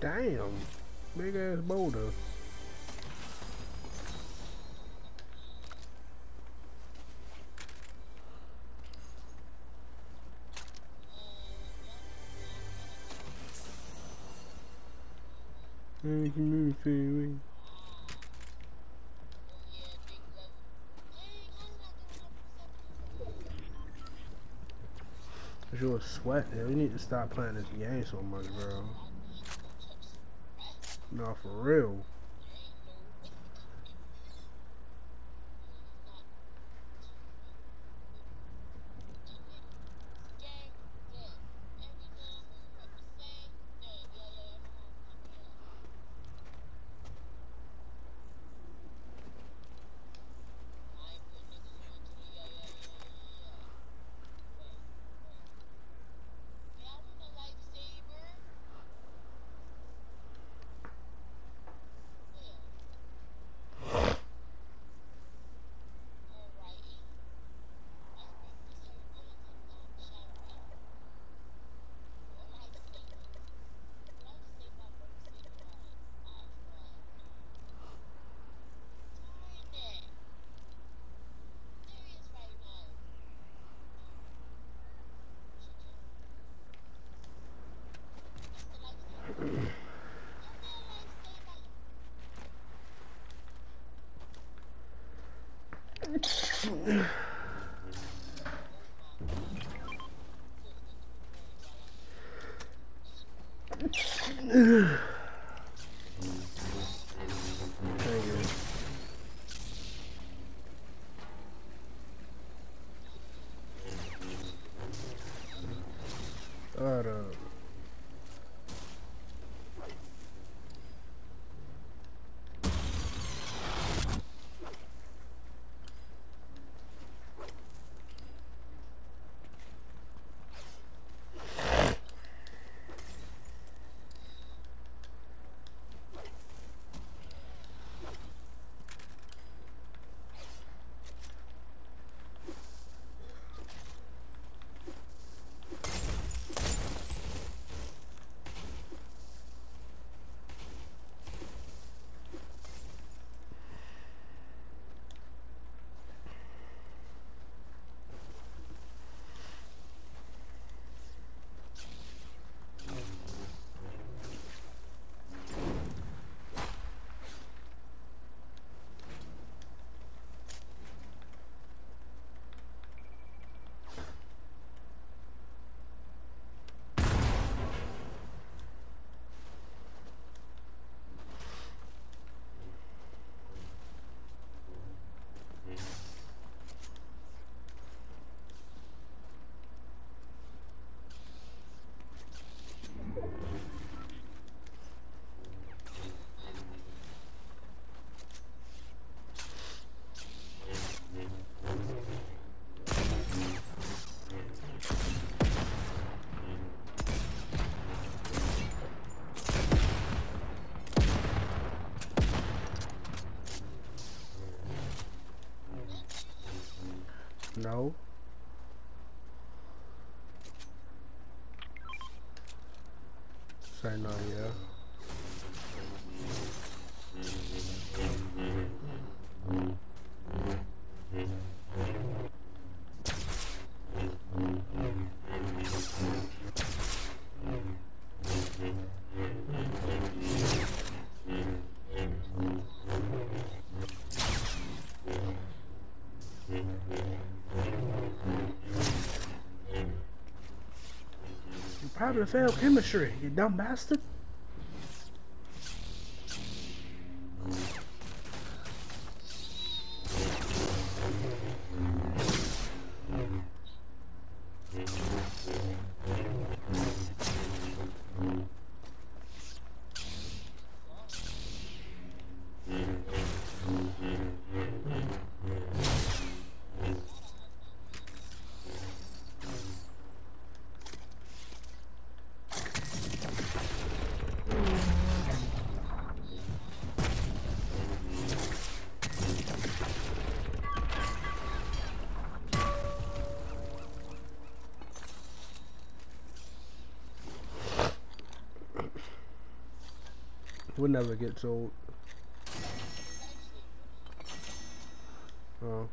Damn. Big ass boulder. Hey, community. Cause you're a sweat. Yeah, we need to stop playing this game so much, bro. No, for real. Up. No. Say no, yeah. You probably failed chemistry, you dumb bastard. Would never get sold. Oh.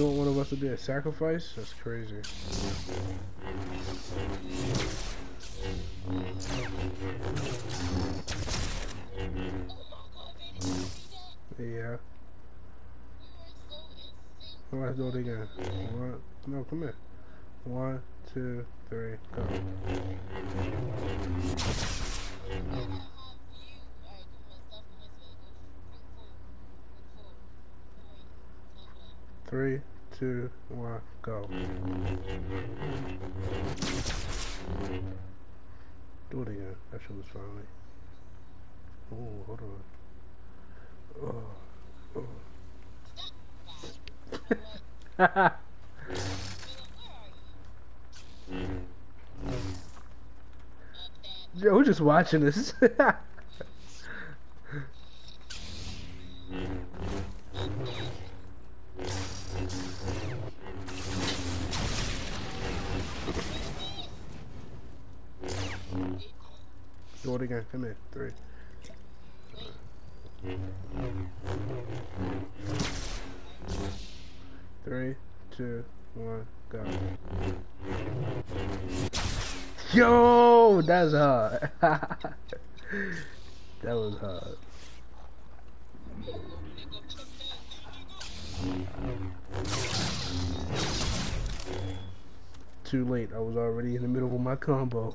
We want one of us to be a sacrifice? That's crazy. Yeah. Let's do it again. One, no, come here. One, two, three, go. Three, two, one, go. Do it again. That shit was funny. Oh, hold on. Oh, oh. Yo, we're just watching this. Do it again. Come here. Three. Three, two, one, go. Yo, that's hard. that was hard. Too late. I was already in the middle of my combo.